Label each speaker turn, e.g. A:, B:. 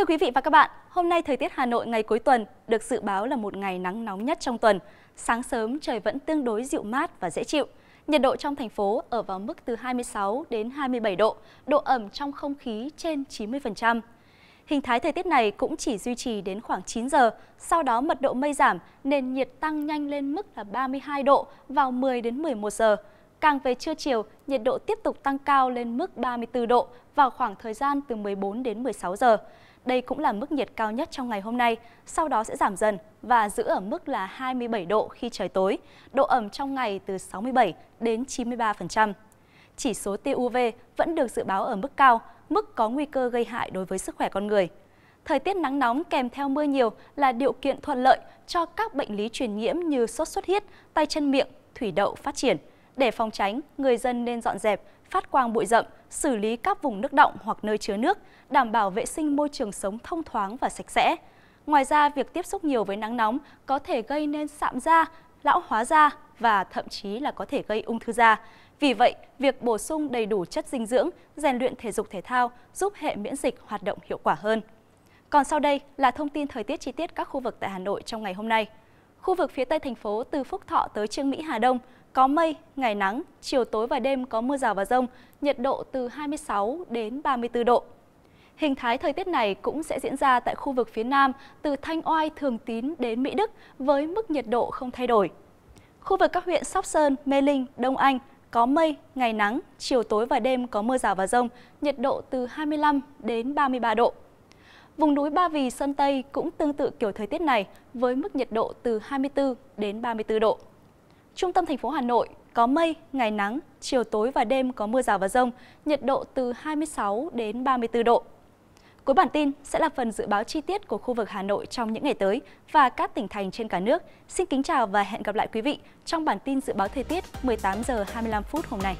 A: Thưa quý vị và các bạn, hôm nay thời tiết Hà Nội ngày cuối tuần được dự báo là một ngày nắng nóng nhất trong tuần. Sáng sớm trời vẫn tương đối dịu mát và dễ chịu. Nhiệt độ trong thành phố ở vào mức từ 26 đến 27 độ, độ ẩm trong không khí trên 90%. Hình thái thời tiết này cũng chỉ duy trì đến khoảng 9 giờ, sau đó mật độ mây giảm nên nhiệt tăng nhanh lên mức là 32 độ vào 10 đến 11 giờ. Càng về trưa chiều, nhiệt độ tiếp tục tăng cao lên mức 34 độ vào khoảng thời gian từ 14 đến 16 giờ. Đây cũng là mức nhiệt cao nhất trong ngày hôm nay, sau đó sẽ giảm dần và giữ ở mức là 27 độ khi trời tối, độ ẩm trong ngày từ 67 đến 93%. Chỉ số tia UV vẫn được dự báo ở mức cao, mức có nguy cơ gây hại đối với sức khỏe con người. Thời tiết nắng nóng kèm theo mưa nhiều là điều kiện thuận lợi cho các bệnh lý truyền nhiễm như sốt xuất huyết, tay chân miệng, thủy đậu phát triển. Để phòng tránh, người dân nên dọn dẹp, phát quang bụi rậm, xử lý các vùng nước động hoặc nơi chứa nước, đảm bảo vệ sinh môi trường sống thông thoáng và sạch sẽ. Ngoài ra, việc tiếp xúc nhiều với nắng nóng có thể gây nên sạm da, lão hóa da và thậm chí là có thể gây ung thư da. Vì vậy, việc bổ sung đầy đủ chất dinh dưỡng, rèn luyện thể dục thể thao giúp hệ miễn dịch hoạt động hiệu quả hơn. Còn sau đây là thông tin thời tiết chi tiết các khu vực tại Hà Nội trong ngày hôm nay. Khu vực phía Tây thành phố từ Phúc Thọ tới Trương Mỹ Hà Đông có mây, ngày nắng, chiều tối và đêm có mưa rào và rông, nhiệt độ từ 26 đến 34 độ. Hình thái thời tiết này cũng sẽ diễn ra tại khu vực phía Nam từ Thanh Oai, Thường Tín đến Mỹ Đức với mức nhiệt độ không thay đổi. Khu vực các huyện Sóc Sơn, Mê Linh, Đông Anh có mây, ngày nắng, chiều tối và đêm có mưa rào và rông, nhiệt độ từ 25 đến 33 độ. Vùng núi Ba Vì, Sơn Tây cũng tương tự kiểu thời tiết này với mức nhiệt độ từ 24 đến 34 độ. Trung tâm thành phố Hà Nội có mây, ngày nắng, chiều tối và đêm có mưa rào và rông, nhiệt độ từ 26 đến 34 độ. Cuối bản tin sẽ là phần dự báo chi tiết của khu vực Hà Nội trong những ngày tới và các tỉnh thành trên cả nước. Xin kính chào và hẹn gặp lại quý vị trong bản tin dự báo thời tiết 18 giờ 25 phút hôm nay.